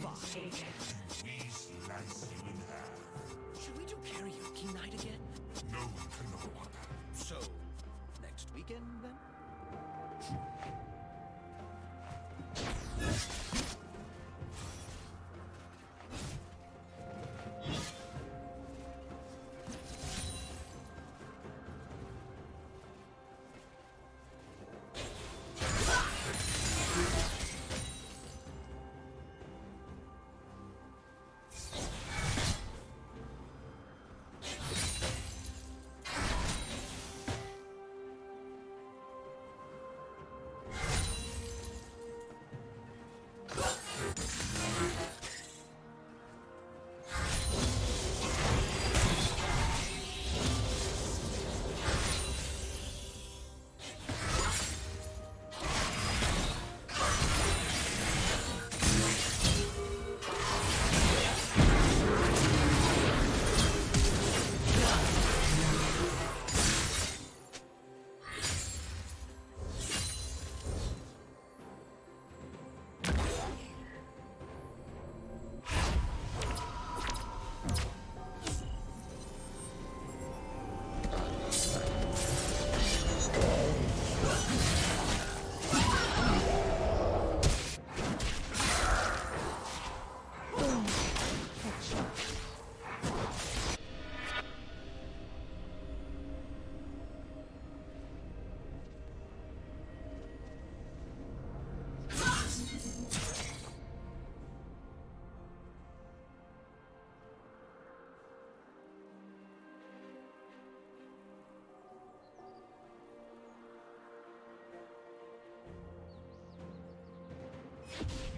Try to survive. You in half. Should we do karaoke night again? No one can know what So, next weekend then? you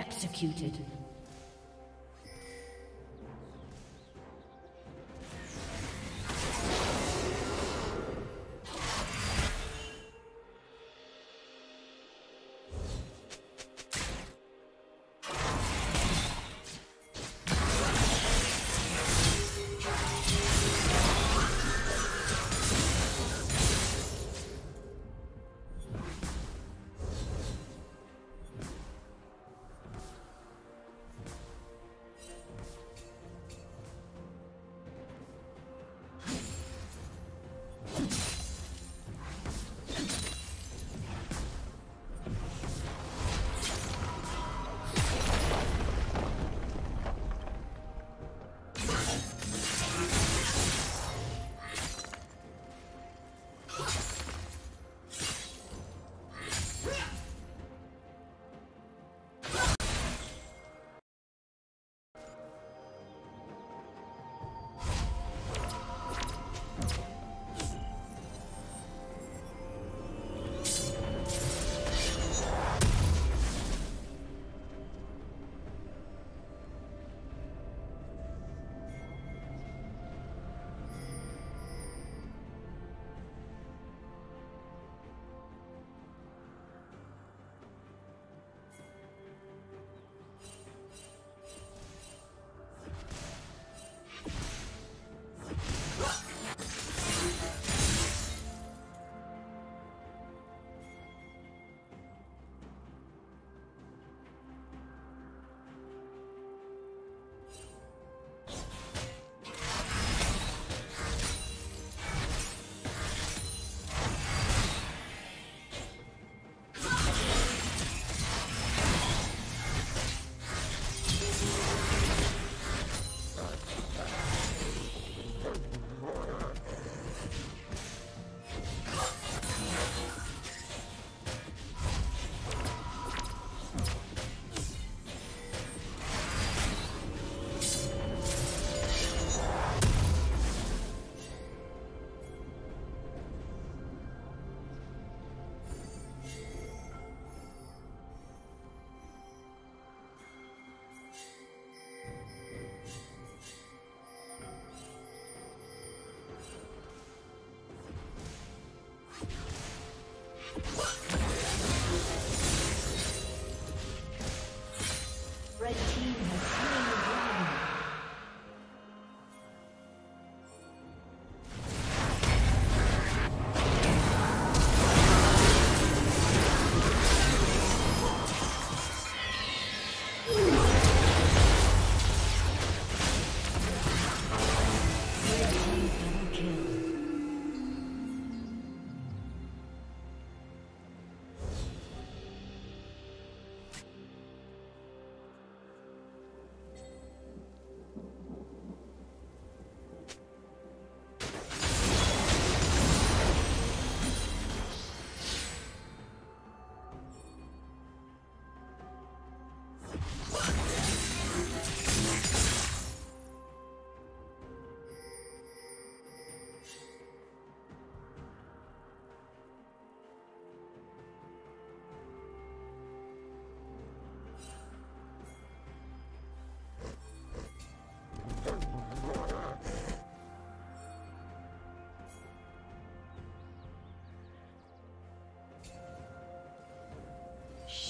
Executed.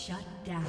Shut down.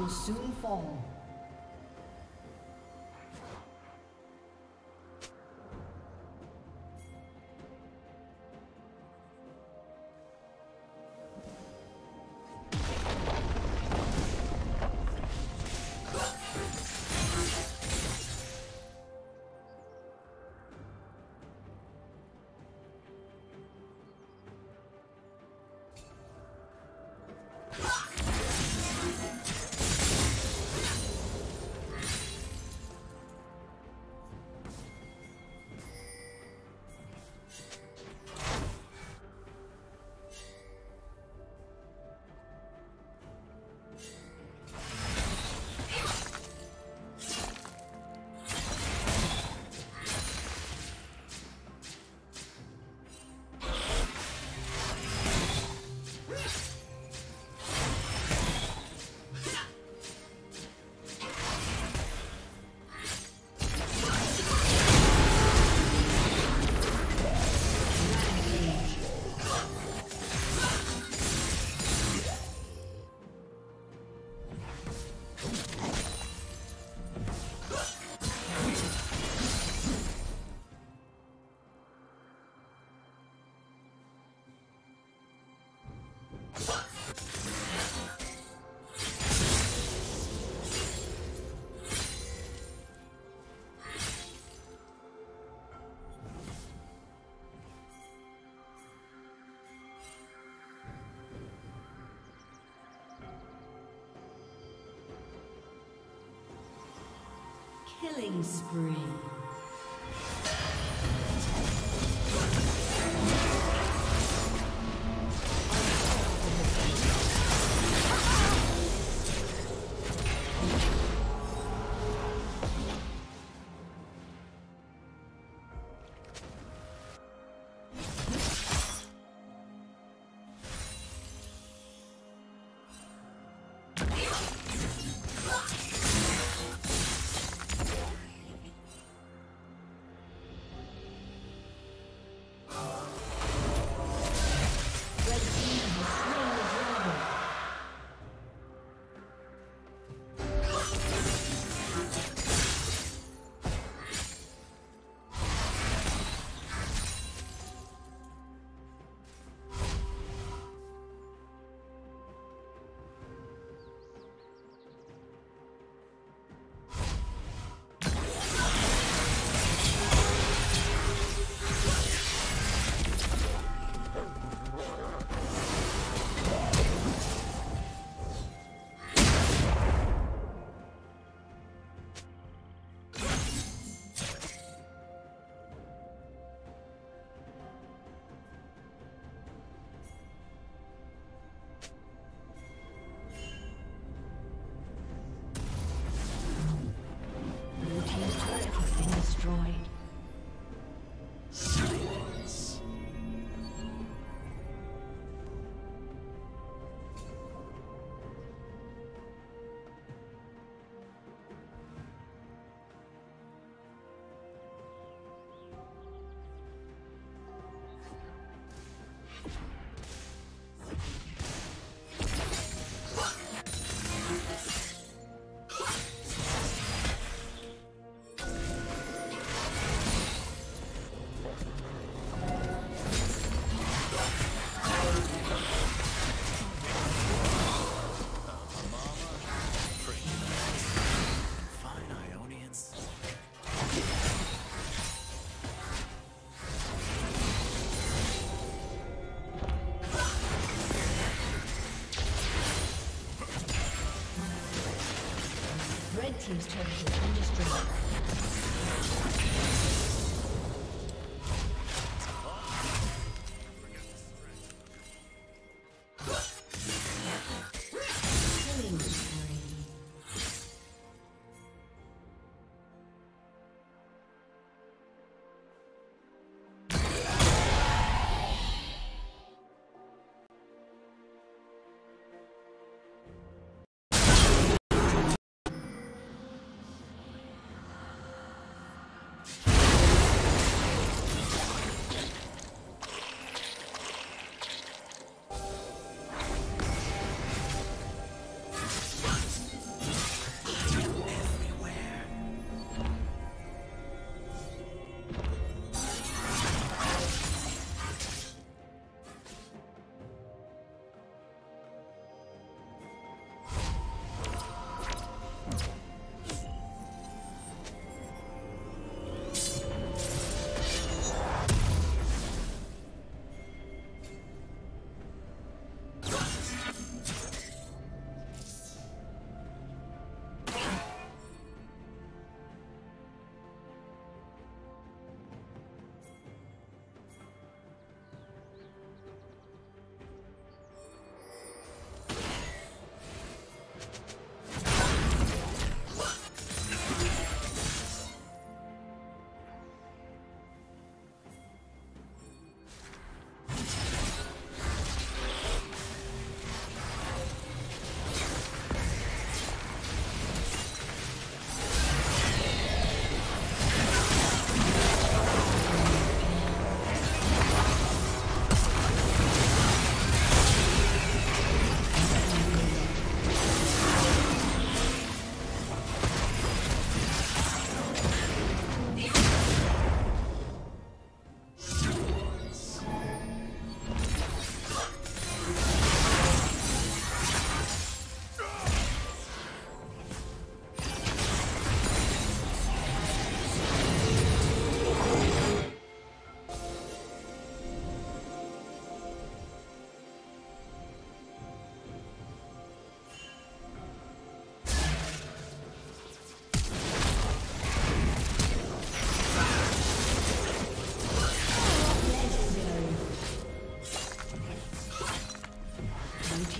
Will soon fall. Killing spree. Team's turret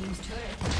team's turret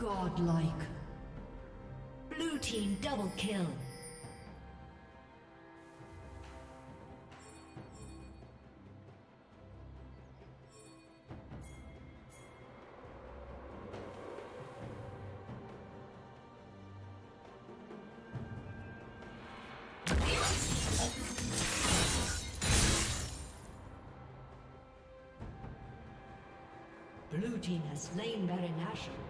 Godlike. Blue team double kill. Blue team has slain Baron Nashor.